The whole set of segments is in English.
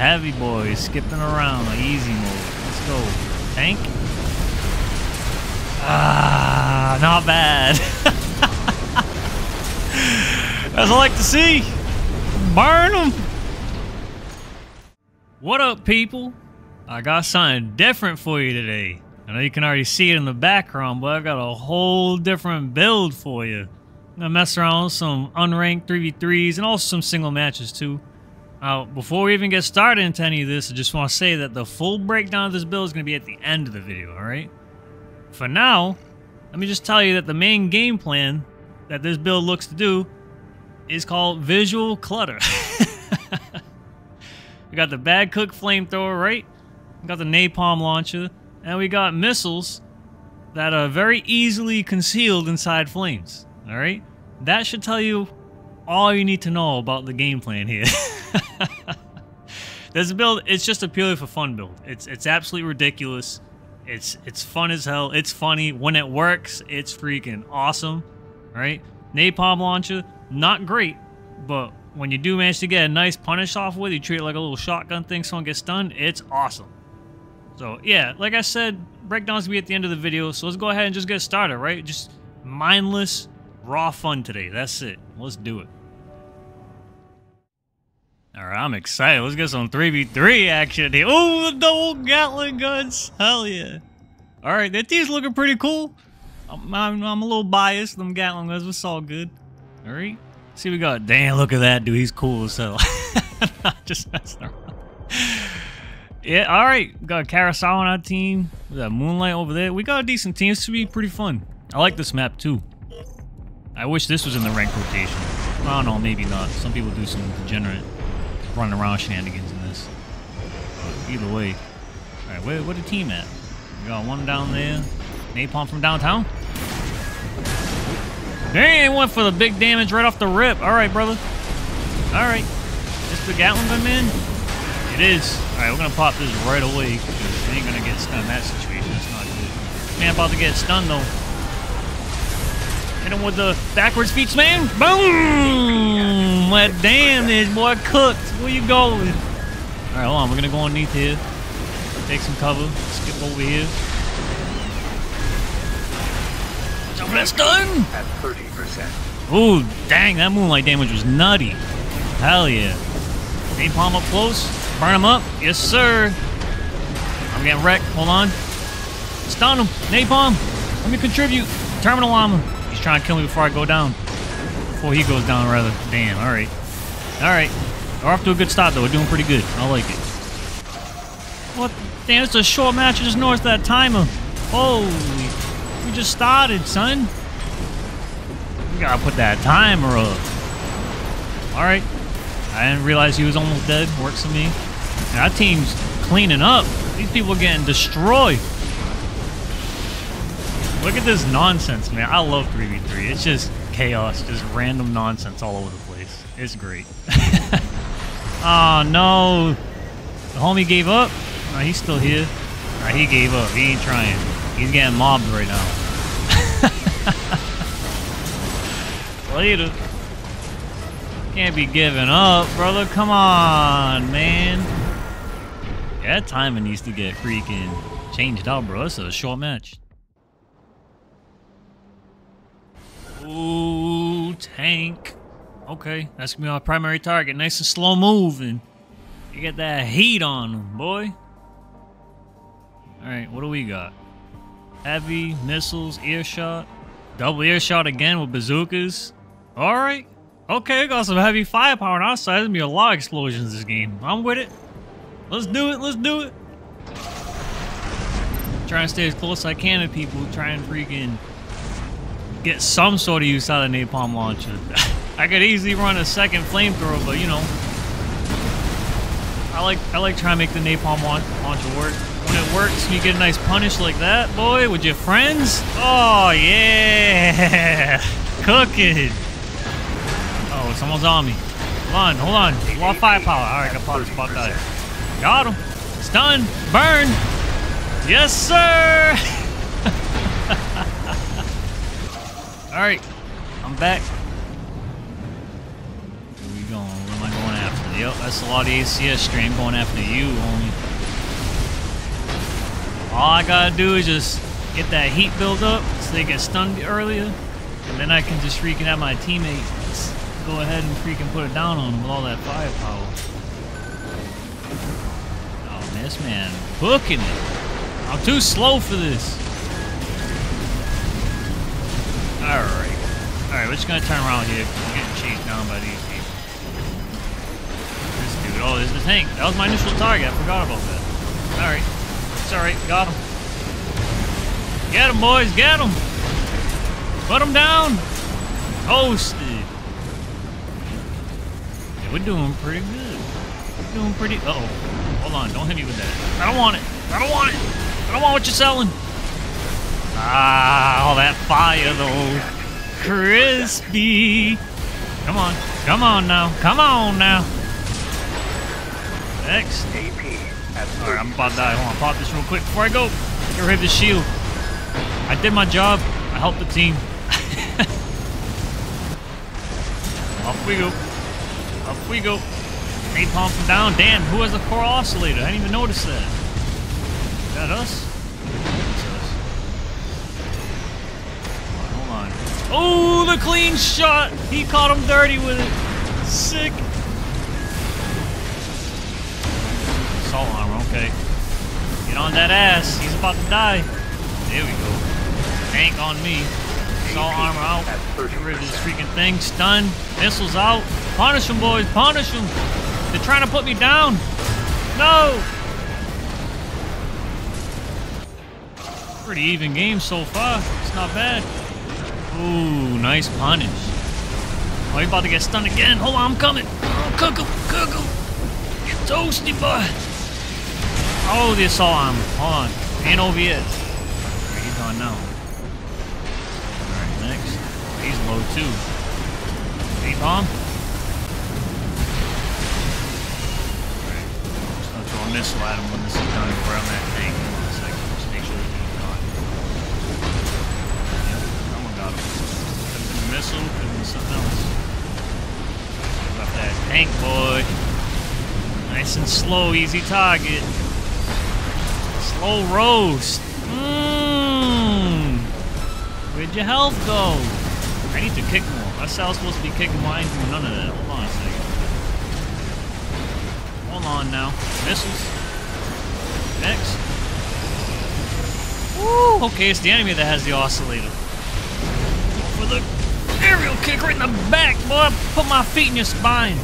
heavy boys skipping around like easy mode. Let's go. Tank. Ah, not bad. As I like to see. Burn them. What up, people? I got something different for you today. I know you can already see it in the background, but I got a whole different build for you. I'm gonna mess around with some unranked 3v3s and also some single matches too. Now, before we even get started into any of this, I just want to say that the full breakdown of this build is going to be at the end of the video, alright? For now, let me just tell you that the main game plan that this build looks to do is called Visual Clutter. we got the Bad Cook Flamethrower, right? We got the Napalm Launcher, and we got missiles that are very easily concealed inside flames, alright? That should tell you all you need to know about the game plan here. this build, it's just a purely for fun build. It's it's absolutely ridiculous. It's it's fun as hell. It's funny. When it works, it's freaking awesome. Right? Napalm launcher, not great, but when you do manage to get a nice punish off with, you treat it like a little shotgun thing, someone gets stunned, it's awesome. So yeah, like I said, breakdowns will be at the end of the video, so let's go ahead and just get started, right? Just mindless, raw fun today. That's it. Let's do it. Alright, I'm excited. Let's get some 3v3 action here. Oh, the double Gatling guns. Hell yeah. Alright, that team's looking pretty cool. I'm, I'm, I'm, a little biased. Them Gatling guns, it's all good. Alright. See, we got. Damn, look at that dude. He's cool as hell. Just messing around. Yeah, alright. Got Karasawa on our team. We got Moonlight over there. We got a decent team. This should be pretty fun. I like this map too. I wish this was in the rank rotation. I don't know, maybe not. Some people do some degenerate running around shenanigans in this. Either way. Alright, where, where the team at? We got one down there. Napalm from downtown. Dang, went for the big damage right off the rip. Alright, brother. Alright. This the gun, man? It is. Alright, we're gonna pop this right away because it ain't gonna get stunned in that situation. That's not good. Man about to get stunned though. Hit him with the backwards feet man. Boom! What damn this boy cooked. Where you going? Alright, hold on. We're gonna go underneath here. Take some cover. Skip over here. Jump that stun! At 30%. Ooh, dang, that moonlight damage was nutty. Hell yeah. Napalm up close. Burn him up. Yes, sir. I'm getting wrecked. Hold on. Stun him. Napalm. Let me contribute. Terminal armor. He's trying to kill me before I go down. Before he goes down, rather. Damn, alright. Alright. We're off to a good start, though. We're doing pretty good. I like it. What? Damn, it's a short match. I just noticed that timer. Holy. We just started, son. We gotta put that timer up. Alright. I didn't realize he was almost dead. Works for me. That team's cleaning up. These people are getting destroyed. Look at this nonsense, man. I love 3v3. It's just chaos, just random nonsense all over the place. It's great. oh, no. The homie gave up? He's still here. He gave up. He ain't trying. He's getting mobbed right now. Later. Can't be giving up, brother. Come on, man. Yeah, that timing needs to get freaking changed out, bro. It's a short match. Ooh, tank. Okay, that's gonna be our primary target. Nice and slow moving. You get that heat on them, boy. Alright, what do we got? Heavy, missiles, earshot. Double earshot again with bazookas. Alright. Okay, we got some heavy firepower on our side. There's gonna be a lot of explosions this game. I'm with it. Let's do it, let's do it. Trying to stay as close as I can to people. Try and freaking get some sort of use out of napalm launcher. I could easily run a second flamethrower, but you know, I like I like trying to make the napalm launcher work. When it works, you get a nice punish like that, boy, with your friends. Oh yeah, cooking. Oh, someone's on me. Hold on, hold on. A lot of firepower. All right, got power spot guy. Got him. Stun. Burn. Yes, sir. Alright, I'm back. Where we going? Where am I going after? Yep, that's a lot of ACS strain going after you, homie. All I gotta do is just get that heat build up so they get stunned earlier. And then I can just freaking have my teammates go ahead and freaking put it down on them with all that firepower. Oh, this man booking it. I'm too slow for this. Alright. Alright, we're just gonna turn around here. I'm getting chased down by these people. This dude. Oh, there's the tank. That was my initial target. I forgot about that. Alright. It's alright. Got him. Get him, boys. Get him. Put him down. Toasted. Yeah, we're doing pretty good. We're doing pretty... Uh oh Hold on. Don't hit me with that. I don't want it. I don't want it. I don't want what you're selling. Ah, that fire, though. Crispy. Come on. Come on now. Come on now. Next. Alright, I'm about to die. Hold on, pop this real quick before I go. Get rid of the shield. I did my job. I helped the team. Off we go. Off we go. Napalm from down. Dan, who has the Coral Oscillator? I didn't even notice that. Is that us? Oh, the clean shot! He caught him dirty with it. Sick. Assault armor, okay. Get on that ass. He's about to die. There we go. Tank on me. Assault armor out. Get rid of this freaking thing. Stun. Missiles out. Punish them, boys. Punish them. They're trying to put me down. No. Pretty even game so far. It's not bad. Ooh, nice punish. Oh, he's about to get stunned again. Hold on, I'm coming. Oh, cook him. You toasty boy. Oh, the assault armor. Hold on. Over yet. Okay, he's gone now. Alright, next. He's low too. Hey, bomb. Alright. Just gonna throw a missile at him when this is done. That tank. Missile, been something else. That tank, boy. Nice and slow, easy target. Slow roast. Mmm. Where'd your health go? I need to kick more. That's how I was supposed to be kicking mine doing none of that. Hold on a second. Hold on now. Missiles. Next. Woo! Okay, it's the enemy that has the oscillator. For the aerial kick right in the back, boy. Put my feet in your spine.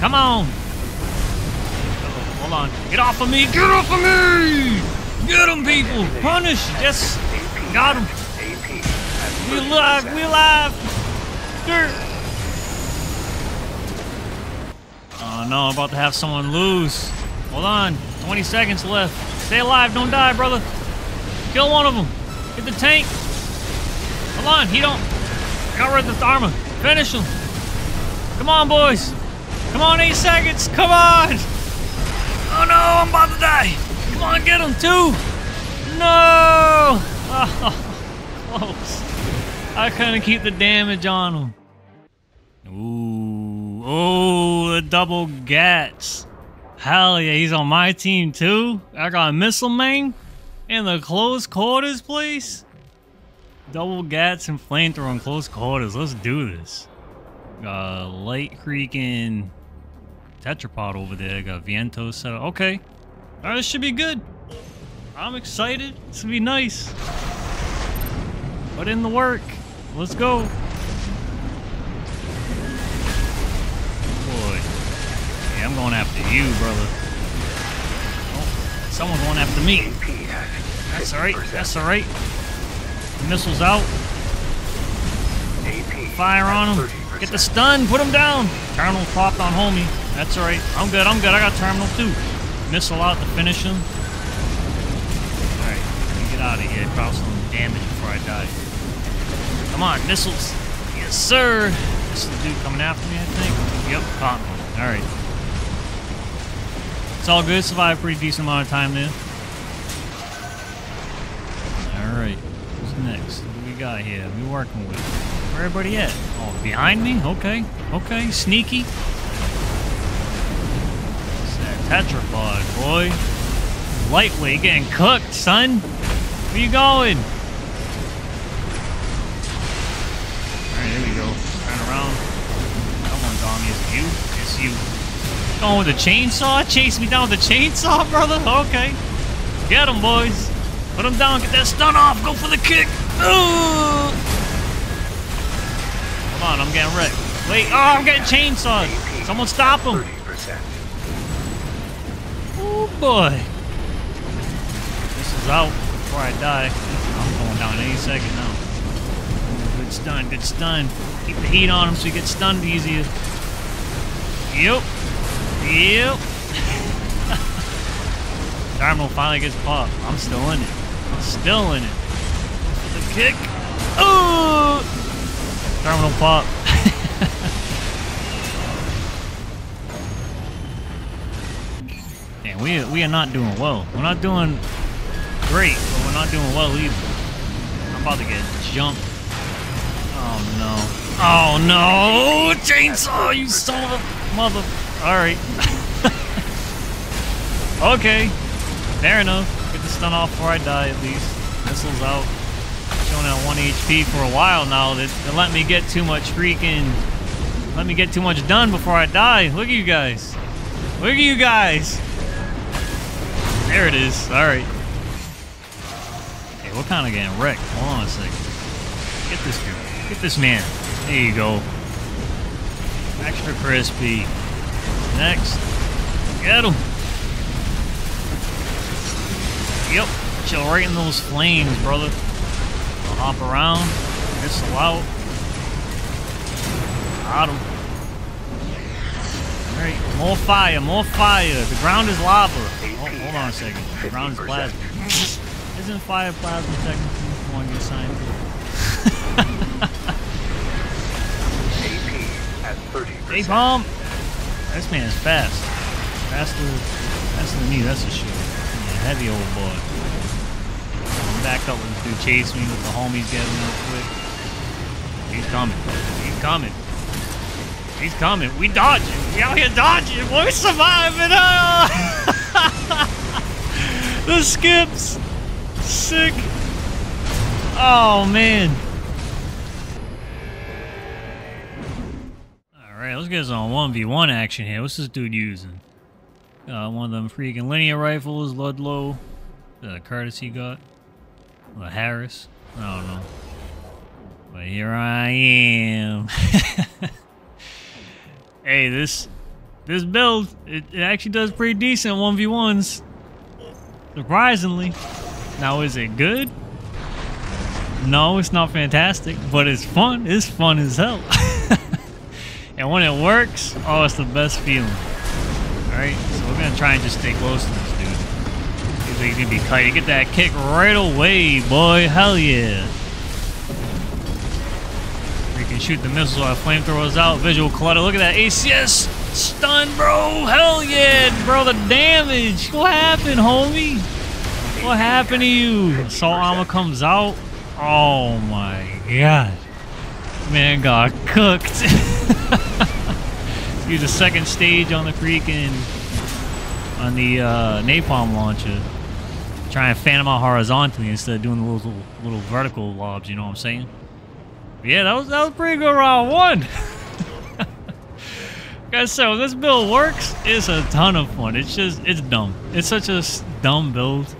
Come on. Uh-oh, Hold on. Get off of me! Get off of me! Get him, people! Punish! Yes! Got him! We alive! We alive! Dirt! Oh no, I'm about to have someone lose. Hold on. 20 seconds left. Stay alive, don't die, brother. Kill one of them. Get the tank. Hold on, he don't. Got rid of the armor. Finish him. Come on, boys. Come on, eight seconds. Come on. Oh no, I'm about to die. Come on, get him, too. No. Oh, close. I couldn't keep the damage on him. Ooh. Oh, the double gats. Hell yeah, he's on my team too. I got a missile main in the close quarters, please. Double gats and flamethrower in close quarters. Let's do this. A light creaking tetrapod over there. Got Viento set up. Okay. Alright, this should be good. I'm excited. This will be nice. Put in the work. Let's go. Boy. I'm going after you, brother. Oh, someone's going after me. That's alright. That's alright. Missiles out. Fire on him. Get the stun. Put him down. Terminal popped on homie. That's alright. I'm good. I'm good. I got terminal too. Missile out to finish him. Alright. Let me get out of here. Cause some damage before I die. Come on, missiles. Yes, sir. This is the dude coming after me, I think. Yep, caught me. Alright. It's all good. Survived a pretty decent amount of time there. Alright. Who's next? What do we got here? We working with? Where everybody at? Oh, behind me? Okay. Okay. Sneaky. Tetrapod, boy. Lightweight getting cooked, son. Where you going? Alright, here we go. Turn around. Come on, Tommy. It's you. It's you. Going with the chainsaw? Chase me down with the chainsaw, brother? Okay. Get him, boys. Put him down. Get that stun off. Go for the kick. Come on, I'm getting wrecked. Wait, oh, I'm getting chainsawed. Someone stop him. Oh boy. This is out before I die. I'm going down any second now. Good stun, good stun. Keep the heat on him so he gets stunned easier. Yep. Yep. Terminal finally gets popped. I'm still in it. I'm still in it. Kick. Oh! Terminal pop. Man, we we are not doing well. We're not doing great, but we're not doing well either. I'm about to get jumped. Oh no. Oh no! Chainsaw, you son of a mother. Alright. okay. Fair enough. Get the stun off before I die at least. Missiles out. Showing at 1 HP for a while now. Let me get too much freaking. Let me get too much done before I die. Look at you guys. Look at you guys. There it is. Alright. Hey, what kind of getting wrecked? Hold on a second. Get this dude. Get this man. There you go. Extra crispy. Next. Get him. Yep. Chill right in those flames, brother. Hop around. Missile out. Got him. Alright, more fire, more fire. The ground is lava. Oh, hold on a second. The ground is plasma. Isn't fire plasma technically one your science? AP at 30%. Hey, bomb! This man is fast. Faster, faster than me, that's for sure. Heavy old boy. Back up this dude chase me with the homies getting real quick. He's coming. He's coming. He's coming. We dodging. We out here dodging. We're surviving. Ah! the skips. Sick. Oh, man. Alright, let's get some 1v1 action here. What's this dude using? Uh, one of them freaking linear rifles, Ludlow. The Curtis he got. Or Harris. I don't know. But here I am. hey, this this build, it, it actually does pretty decent 1v1s. Surprisingly. Now, is it good? No, it's not fantastic, but it's fun. It's fun as hell. and when it works, oh, it's the best feeling. Alright, so we're gonna try and just stay close See if he's gonna be kite. Get that kick right away, boy. Hell yeah. We can shoot the missiles while flamethrowers out. Visual clutter. Look at that ACS stun, bro. Hell yeah, bro. The damage. What happened, homie? What happened to you? Assault armor comes out. Oh my god. Man got cooked. Use the second stage on the freaking on the uh, napalm launcher. Try and fan them out horizontally instead of doing the little little vertical lobs. You know what I'm saying? Yeah, that was that was pretty good round one. Guys, so this build works. It's a ton of fun. It's just it's dumb. It's such a dumb build.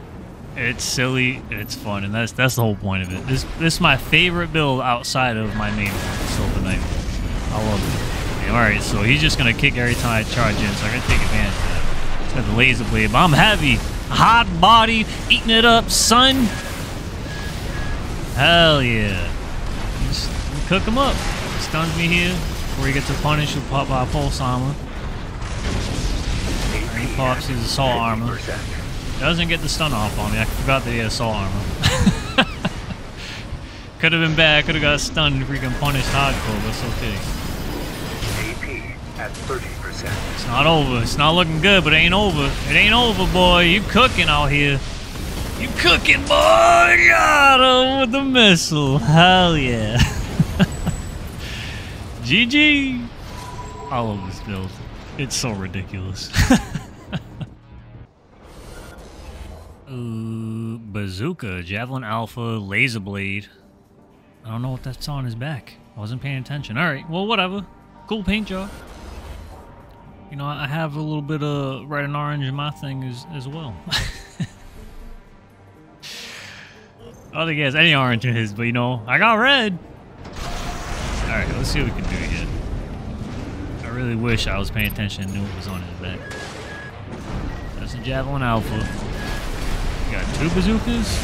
It's silly. It's fun, and that's that's the whole point of it. This this is my favorite build outside of my main Silver Knight. I love it. Okay, all right, so he's just gonna kick every time I charge in, so I gotta take advantage of that. He's got the laser blade, but I'm heavy, hot body, eating it up, son. Hell yeah! Just cook him up. Stuns me here. Before he gets a punish, he'll pop by pulse armor. AP He pops his assault armor. Doesn't get the stun off on me. I forgot that he assault armor. Could have been bad. Could have got stunned. Freaking punished hardcore, but it's okay. AP at 30%. It's not over. It's not looking good, but it ain't over. It ain't over, boy. You cooking out here. You cooking, boy. Got him with the missile. Hell yeah. GG. I love this build. It's so ridiculous. Uh, bazooka, javelin alpha, laser blade. I don't know what that's on his back. I wasn't paying attention. All right, well, whatever. Cool paint job. You know, I have a little bit of red and orange in my thing as, as well. I don't think he has any orange in his, but you know, I got red. All right, let's see what we can do here. I really wish I was paying attention and knew what was on his back. That's a Javelin Alpha. Got two bazookas?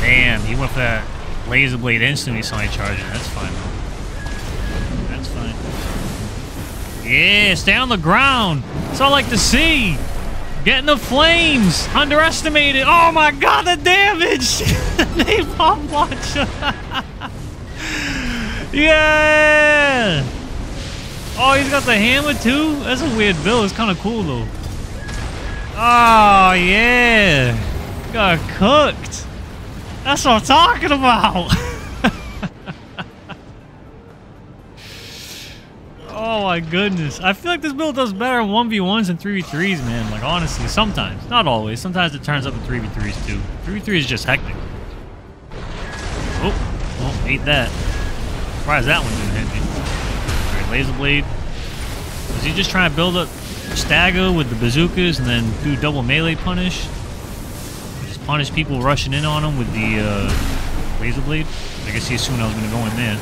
Damn, he went for that laser blade instantly so saw me charging. That's fine, Yeah, stay on the ground. That's all I like to see. Getting the flames. Underestimated. Oh my god, the damage. Napalm launcher. yeah. Oh, he's got the hammer too? That's a weird build. It's kind of cool though. Oh, yeah. Got cooked. That's what I'm talking about. oh my goodness. I feel like this build does better in 1v1s than 3v3s, man. Like, honestly, sometimes. Not always. Sometimes it turns up in 3v3s, too. 3v3 is just hectic. Oh, oh, ate that. Surprised that one didn't hit me. Alright, laser blade. Was he just trying to build up stagger with the bazookas and then do double melee punish? Just punish people rushing in on him with the uh, laser blade? I guess he assumed I was going to go in there.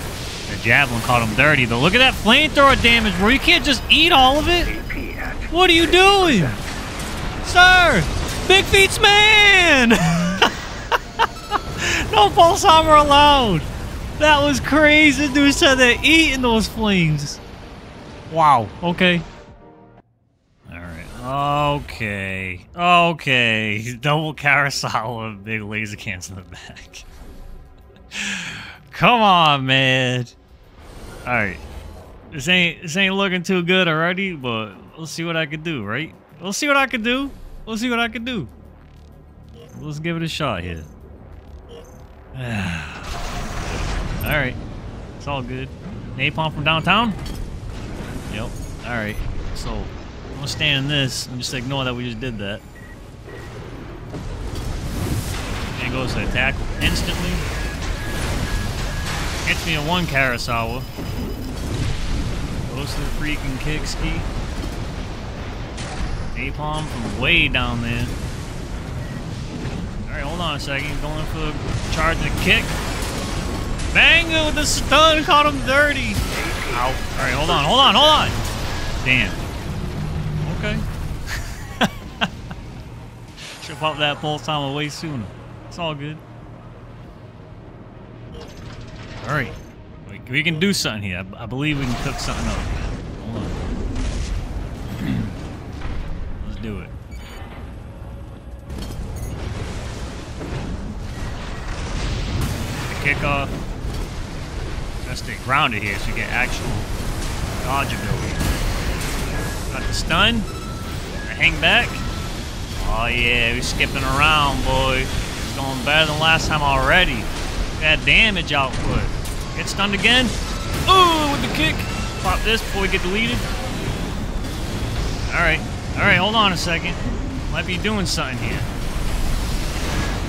Javelin caught him dirty, though. Look at that flamethrower damage, bro. You can't just eat all of it. What are you doing? Sir! Big Feet's man! no pulse armor allowed! That was crazy. Dude said they're eating those flames. Wow. Okay. Alright. Okay. Okay. Double Karasawa with big laser cans in the back. Come on, man. Alright. This ain't this ain't looking too good already, but let's see what I can do, right? Let's see what I can do. Let's see what I can do. Let's give it a shot here. Alright. It's all good. Napalm from downtown? Yep. Alright. So, I'm gonna stand in this and just ignore that we just did that. And goes to attack instantly. Hits me a one Karasawa. Goes to the freaking kick ski. Napalm from way down there. Alright, hold on a second. Going for the charge and kick. Banger with the stun, caught him dirty. Ow. Alright, hold on, hold on, hold on. Damn. Okay. Should pop that pulse timer away sooner. It's all good. We, we can do something here. I, I believe we can cook something up. Hold on. Let's do it. The kickoff. Gotta stay grounded here so you get actual dodge ability. Got the stun. Hang back. Oh yeah, we skipping around, boy. It's going better than last time already. That damage output. Get stunned again. Ooh, with the kick. Pop this before we get deleted. Alright. Alright, hold on a second. Might be doing something here.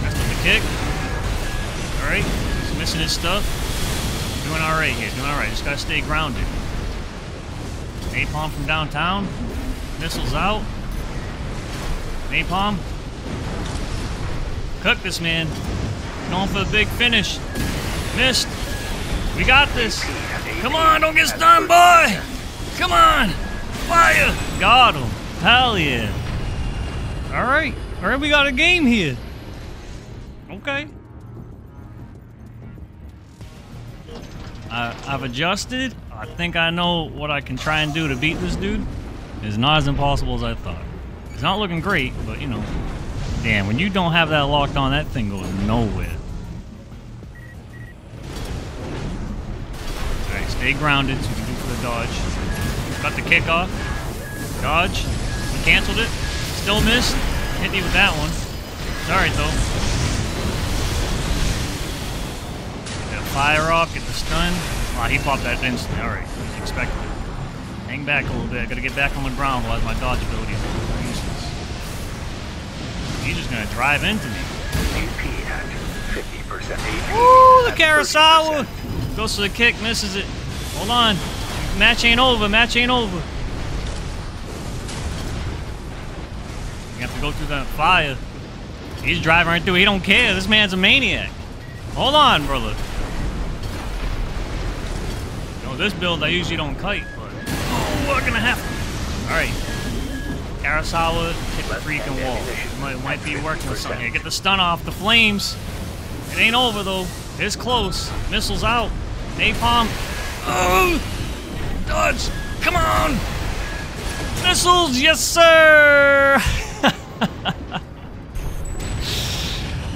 With the kick. Alright. He's missing his stuff. Doing alright here. Doing alright. Just gotta stay grounded. Napalm from downtown. Missiles out. Napalm. Cook this man. Going for the big finish. Missed. We got this. Come on, don't get stunned, boy. Come on. Fire. Got him. Hell yeah. All right. All right, we got a game here. Okay. I, I've adjusted. I think I know what I can try and do to beat this dude. It's not as impossible as I thought. It's not looking great, but you know. Damn, when you don't have that locked on, that thing goes nowhere. Stay grounded so you can do for the dodge. Cut the kick off. Dodge. We canceled it. Still missed. Hit me with that one. It's alright though. Get a fire off, get the stun. Ah, he popped that instantly. Alright, as expected. Hang back a little bit. I Gotta get back on the ground while my dodge ability is useless. He just gonna drive into me. AP at 50%. AP Ooh, the Karasawa! Goes for the kick, misses it. Hold on. Match ain't over, match ain't over. You have to go through that fire. He's driving right through. He don't care. This man's a maniac. Hold on, brother. You know, this build I usually don't kite, but oh, we're gonna have to. All right. Karasawa hit the freaking wall. Might, might be working with something here. Get the stun off the flames. It ain't over though. It's close. Missiles out. Napalm. Oh! Dodge! Come on! Missiles, yes sir!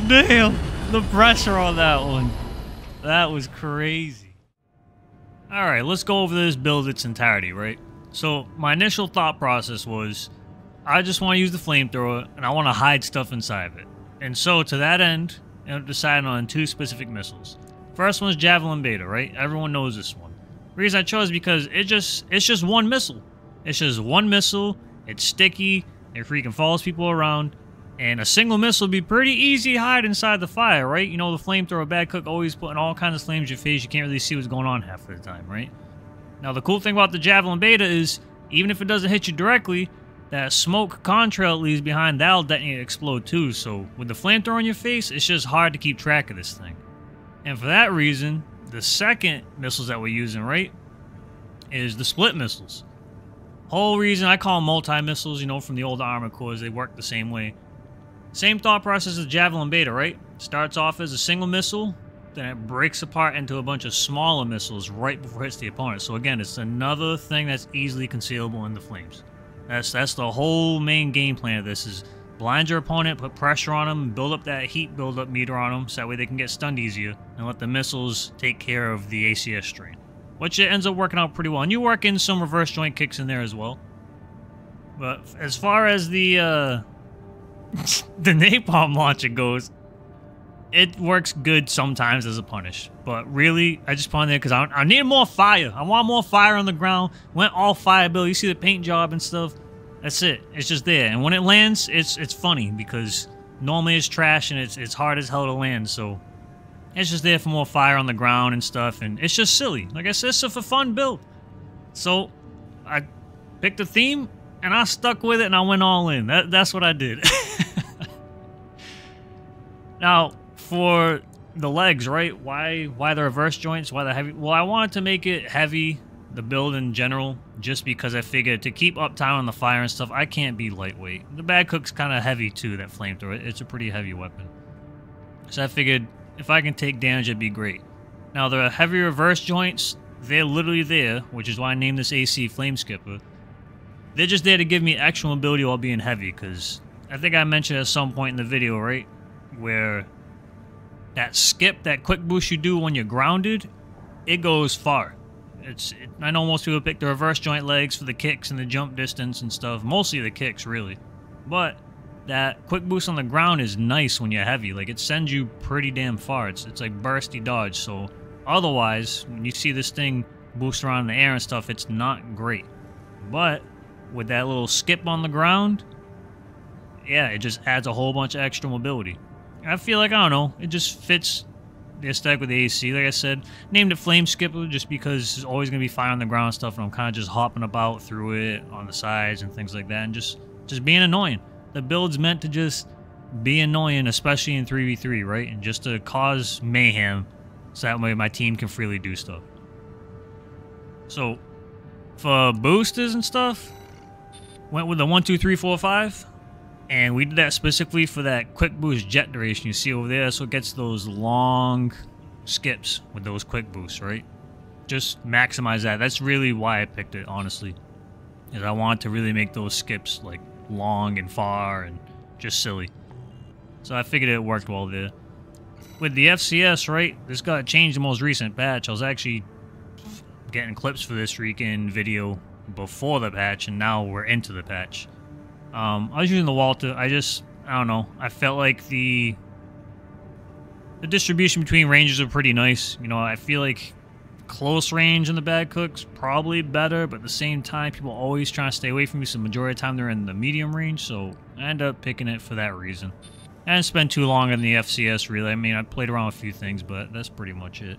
Damn, the pressure on that one. That was crazy. Alright, let's go over this build its entirety, right? So, my initial thought process was, I just want to use the flamethrower, and I want to hide stuff inside of it. And so, to that end, I decided on two specific missiles. First one's Javelin Beta, right? Everyone knows this one. Reason I chose because it just it's just one missile. It's just one missile. It's sticky. It freaking follows people around. And a single missile would be pretty easy to hide inside the fire, right? You know, the flamethrower bad cook always putting all kinds of flames in your face. You can't really see what's going on half of the time, right? Now, the cool thing about the Javelin Beta is, even if it doesn't hit you directly, that smoke contrail leaves behind, that'll detonate and explode too. So, with the flamethrower in your face, it's just hard to keep track of this thing. And for that reason, the second missiles that we're using, right, is the split missiles. Whole reason I call them multi-missiles, you know, from the old Armor Cores, they work the same way. Same thought process as Javelin Beta, right? Starts off as a single missile, then it breaks apart into a bunch of smaller missiles right before it hits the opponent. So again, it's another thing that's easily concealable in the flames. That's that's the whole main game plan of this is blind your opponent, put pressure on them, build up that heat build-up meter on them, so that way they can get stunned easier, and let the missiles take care of the ACS strain. Which it ends up working out pretty well. And you work in some reverse joint kicks in there as well. But as far as the uh, the napalm launcher goes, it works good sometimes as a punish. But really, I just put on there because I, I need more fire. I want more fire on the ground. Went all fire bill. You see the paint job and stuff. That's it. It's just there. And when it lands, it's it's funny because normally it's trash and it's it's hard as hell to land. So it's just there for more fire on the ground and stuff. And it's just silly. Like I said, it's a fun build. So I picked a theme and I stuck with it and I went all in. That, that's what I did. now, for the legs, right? Why why the reverse joints? Why the heavy? Well, I wanted to make it heavy, the build in general, just because I figured to keep uptime on the fire and stuff, I can't be lightweight. The bad cook's kind of heavy too, that flamethrower. It's a pretty heavy weapon. So I figured if I can take damage, it'd be great. Now, the heavy reverse joints, they're literally there, which is why I named this AC Flame Skipper. They're just there to give me extra mobility while being heavy, because I think I mentioned at some point in the video, right? Where that skip, that quick boost you do when you're grounded, it goes far. It's it, I know most people pick the reverse joint legs for the kicks and the jump distance and stuff. Mostly the kicks, really. But that quick boost on the ground is nice when you're heavy. Like it sends you pretty damn far. It's it's like bursty dodge. So otherwise, when you see this thing boost around in the air and stuff, it's not great. But with that little skip on the ground, yeah, it just adds a whole bunch of extra mobility. I feel like, I don't know, it just fits the aesthetic with the AC. Like I said, named it Flame Skipper just because it's always going to be fire on the ground stuff, and I'm kind of just hopping about through it on the sides and things like that, and just, just being annoying. The build's meant to just be annoying, especially in 3v3, right? And just to cause mayhem, so that way my team can freely do stuff. So, for boosters and stuff, went with the 1, 2, 3, 4, 5. And we did that specifically for that quick boost jet duration you see over there. So it gets those long skips with those quick boosts, right? Just maximize that. That's really why I picked it, honestly. Is I want to really make those skips like long and far and just silly. So I figured it worked well there. With the FCS, right? This got changed the most recent patch. I was actually getting clips for this freaking video before the patch, and now we're into the patch. Um, I was using the Walter. I just, I don't know. I felt like the the distribution between ranges are pretty nice. You know, I feel like close range in the bad cooks probably better, but at the same time, people always trying to stay away from me. So the majority of the time they're in the medium range. So I end up picking it for that reason. I didn't spend too long in the FCS really. I mean, I played around with a few things, but that's pretty much it.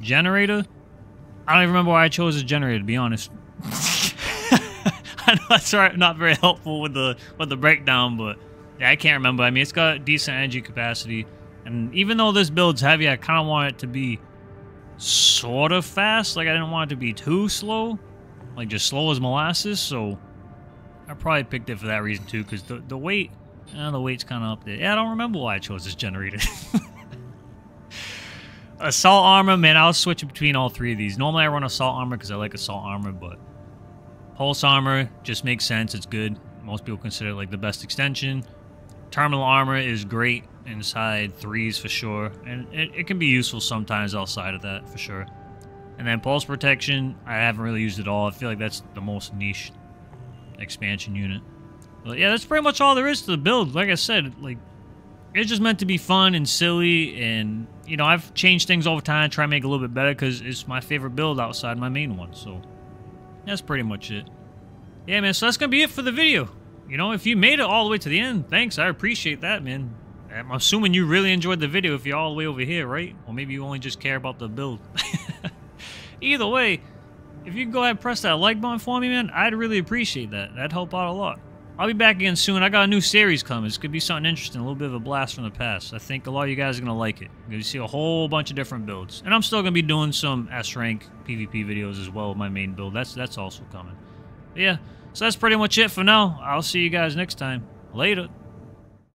Generator? I don't even remember why I chose a generator, to be honest. I know that's right, not very helpful with the with the breakdown, but yeah, I can't remember. I mean, it's got decent energy capacity, and even though this build's heavy, I kind of want it to be sort of fast. Like I didn't want it to be too slow, like just slow as molasses. So I probably picked it for that reason too, because the the weight, eh, the weight's kind of up there. Yeah, I don't remember why I chose this generator. assault armor, man, I'll switch between all three of these. Normally I run assault armor because I like assault armor, but pulse armor just makes sense. It's good. Most people consider it like the best extension. Terminal armor is great inside threes for sure, and it, it can be useful sometimes outside of that for sure. And then pulse protection, I haven't really used it all. I feel like that's the most niche expansion unit. But yeah, that's pretty much all there is to the build. Like I said, like it's just meant to be fun and silly and you know i've changed things over time try to make it a little bit better because it's my favorite build outside my main one so that's pretty much it. Yeah man so that's gonna be it for the video. You know if you made it all the way to the end thanks i appreciate that man. I'm assuming you really enjoyed the video if you're all the way over here right? Or maybe you only just care about the build. Either way if you go ahead and press that like button for me man i'd really appreciate that. That'd help out a lot I'll be back again soon. I got a new series coming. It's going to be something interesting, a little bit of a blast from the past. I think a lot of you guys are going to like it. You're going to see a whole bunch of different builds. And I'm still going to be doing some S-Rank PvP videos as well with my main build. That's, that's also coming. But yeah, so that's pretty much it for now. I'll see you guys next time. Later.